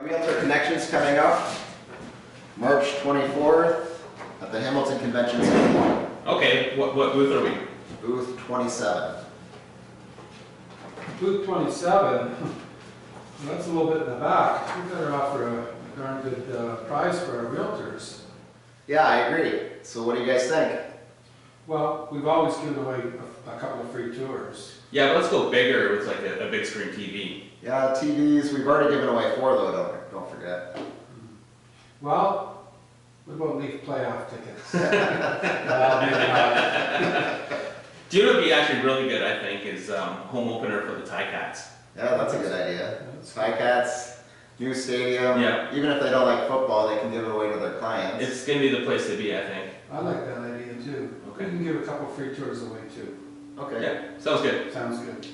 Realtor Connections coming up, March 24th at the Hamilton Convention Center, Okay, what, what booth are we? booth 27. Booth twenty-seven, that's a little bit in the back. We better offer a darn good uh, prize for our realtors. Yeah, I agree. So what do you guys think? Well, we've always given away a, a couple of free tours. Yeah, but let's go bigger with like a, a big screen TV. Yeah, TVs, we've already given away four though, don't, don't forget. Well, what about Leafs playoff tickets? Well, maybe not. Do you know what'd be actually really good, I think, is um, home opener for the Ticats. Yeah, that's a good idea. Cats, new stadium. Yeah. Even if they don't like football, they can give it away to their clients. It's gonna be the place to be, I think. I like that idea too. We Okay. can give a couple free tours away too. Okay. Yeah, sounds good. Sounds good.